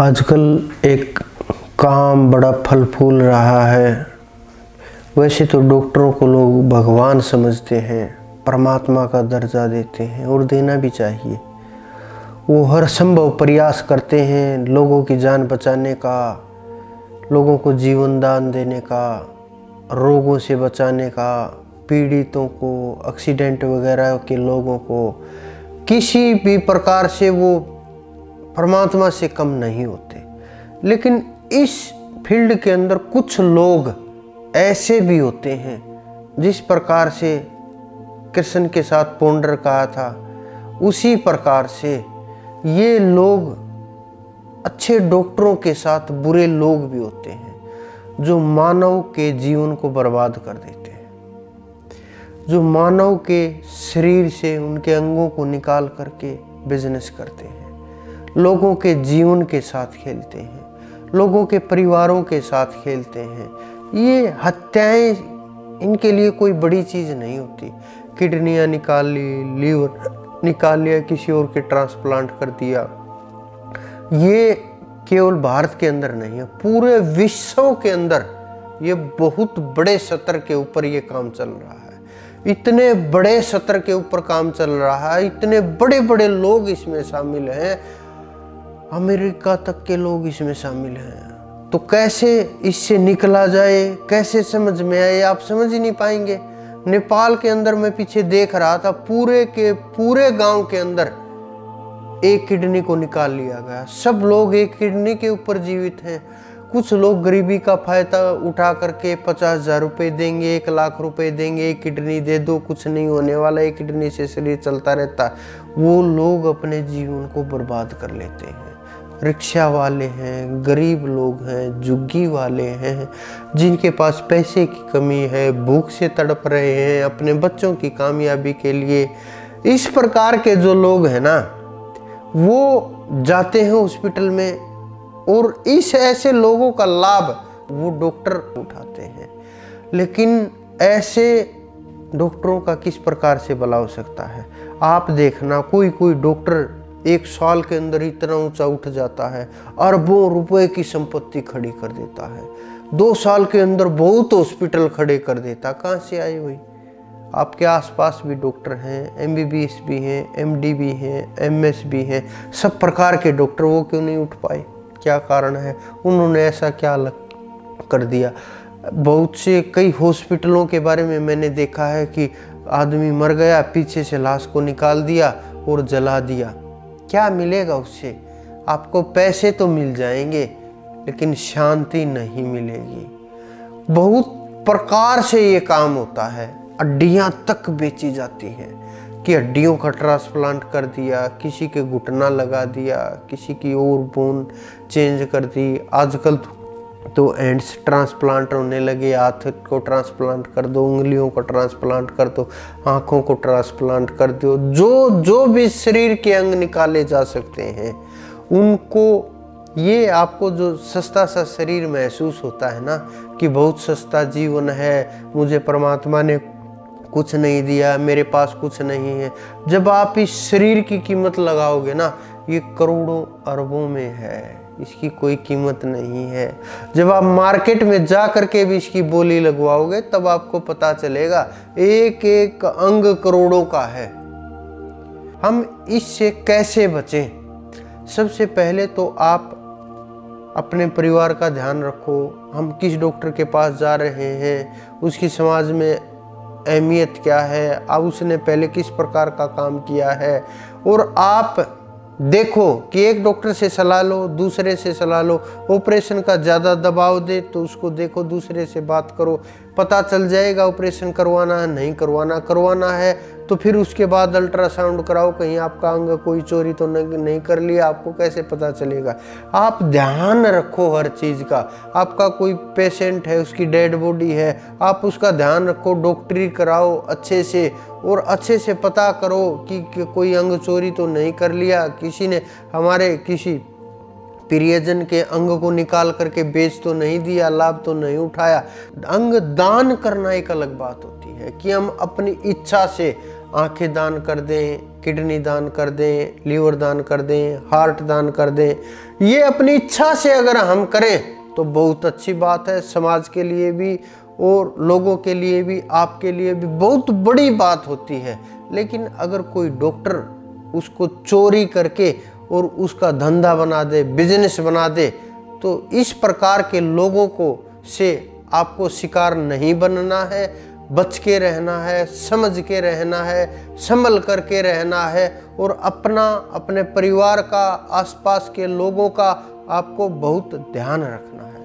आजकल एक काम बड़ा फल फूल रहा है। वैसे तो डॉक्टरों को लोग भगवान समझते हैं, परमात्मा का दर्जा देते हैं और देना भी चाहिए। वो हर संभव प्रयास करते हैं लोगों की जान बचाने का, लोगों को जीवन दान देने का, रोगों से बचाने का, पीड़ितों को एक्सीडेंट वगैरह के लोगों को, किसी भी प्रकार से वो परमात्मा से कम नहीं होते। लेकिन इस फ़ील्ड के अंदर कुछ लोग ऐसे भी होते हैं, जिस प्रकार से कृष्ण के साथ पोंडर कहा था, उसी प्रकार से ये लोग अच्छे डॉक्टरों के साथ बुरे लोग भी होते हैं, जो मानव के जीवन को बर्बाद कर देते हैं। जो मानव के शरीर से उनके अंगों को निकाल करके बिज़नेस करते हैं। लोगों के जीवन के साथ खेलते हैं, लोगों के परिवारों के साथ खेलते हैं। ये हत्याएँ इनके लिए कोई बड़ी चीज़ नहीं होती। किडनियाँ निकाल ली, लीवर निकाल लिया, किसी और के ट्रांसप्लांट कर दिया। ये केवल भारत के अंदर नहीं है, पूरे विश्व के अंदर ये बहुत बड़े सतर के ऊपर ये काम चल रहा है। इतने बड़े सत्र के ऊपर काम चल रहा है, इतने बड़े बड़े लोग इसमें शामिल हैं अमेरिका तक के लोग इसमें शामिल हैं। तो कैसे इससे निकला जाए, कैसे समझ में आए, आप समझ ही नहीं पाएँगे। नेपाल के अंदर मैं पीछे देख रहा था, पूरे के पूरे गाँव के अंदर एक किडनी को निकाल लिया गया। सब लोग एक किडनी के ऊपर जीवित हैं। कुछ लोग गरीबी का फ़ायदा उठा करके पचास हज़ार रुपये देंगे, एक लाख रुपए देंगे, एक किडनी दे दो, कुछ नहीं होने वाला, एक किडनी से शरीर चलता रहता। वो लोग अपने जीवन को बर्बाद कर लेते हैं। रिक्शा वाले हैं, गरीब लोग हैं जुग्गी वाले हैं, जिनके पास पैसे की कमी है, भूख से तड़प रहे हैं, अपने बच्चों की कामयाबी के लिए। इस प्रकार के जो लोग हैं ना, वो जाते हैं हॉस्पिटल में और इस ऐसे लोगों का लाभ वो डॉक्टर उठाते हैं। लेकिन ऐसे डॉक्टरों का किस प्रकार से भला हो सकता है? आप देखना कोई कोई डॉक्टर एक साल के अंदर इतना ऊँचा उठ जाता है, अरबों रुपए की संपत्ति खड़ी कर देता है। दो साल के अंदर बहुत हॉस्पिटल खड़े कर देता, कहाँ से आए भाई आपके आसपास भी डॉक्टर हैं एमबीबीएस भी हैं एमडी भी हैं एमएस भी हैं, सब प्रकार के डॉक्टर, वो क्यों नहीं उठ पाए? क्या कारण है? उन्होंने ऐसा क्या लग कर दिया? बहुत से कई हॉस्पिटलों के बारे में मैंने देखा है कि आदमी मर गया, पीछे से लाश को निकाल दिया और जला दिया। क्या मिलेगा उससे? आपको पैसे तो मिल जाएँगे, लेकिन शांति नहीं मिलेगी। बहुत प्रकार से ये काम होता है। हड्डियाँ तक बेची जाती हैं कि हड्डियों का ट्रांसप्लांट कर दिया, किसी के घुटना लगा दिया, किसी की और बोन चेंज कर दी। आजकल तो एंड्स ट्रांसप्लांट होने लगे, हाथ को ट्रांसप्लांट कर दो, उंगलियों को ट्रांसप्लांट कर दो, आँखों को ट्रांसप्लांट कर दो, जो जो भी शरीर के अंग निकाले जा सकते हैं, उनको, ये आपको जो सस्ता सा शरीर महसूस होता है ना, कि बहुत सस्ता जीवन है, मुझे परमात्मा ने कुछ नहीं दिया, मेरे पास कुछ नहीं है। जब आप इस शरीर की कीमत लगाओगे ना, ये करोड़ों अरबों में है। इसकी कोई कीमत नहीं है। जब आप मार्केट में जा करके भी इसकी बोली लगवाओगे, तब आपको पता चलेगा एक एक अंग करोड़ों का है। हम इससे कैसे बचें? सबसे पहले तो आप अपने परिवार का ध्यान रखो। हम किस डॉक्टर के पास जा रहे हैं? उसकी समाज में अहमियत क्या है? अब उसने पहले किस प्रकार का काम किया है? और आप देखो कि एक डॉक्टर से सलाह लो, दूसरे से सलाह लो, ऑपरेशन का ज़्यादा दबाव दे तो उसको देखो, दूसरे से बात करो। पता चल जाएगा, ऑपरेशन करवाना है, नहीं करवाना करवाना है तो फिर उसके बाद अल्ट्रासाउंड कराओ कहीं आपका अंग कोई चोरी तो नहीं कर लिया आपको कैसे पता चलेगा? आप ध्यान रखो हर चीज़ का। आपका कोई पेशेंट है उसकी डेड बॉडी है आप उसका ध्यान रखो डॉक्टरी कराओ अच्छे से और अच्छे से पता करो कि, कि कोई अंग चोरी तो नहीं कर लिया किसी ने हमारे किसी प्रियजन के अंग को निकाल करके बेच तो नहीं दिया, लाभ तो नहीं उठाया। अंग दान करना एक अलग बात होती है कि हम अपनी इच्छा से आँखें दान कर दें, किडनी दान कर दें, लीवर दान कर दें, हार्ट दान कर दें। ये अपनी इच्छा से अगर हम करें तो बहुत अच्छी बात है। समाज के लिए भी और लोगों के लिए भी, आपके लिए भी बहुत बड़ी बात होती है। लेकिन अगर कोई डॉक्टर उसको चोरी करके और उसका धंधा बना दे बिज़नेस बना दे तो इस प्रकार के लोगों को से आपको शिकार नहीं बनना है, बच के रहना है, समझ के रहना है, संभल करके रहना है और अपना, अपने परिवार का, आसपास के लोगों का आपको बहुत ध्यान रखना है।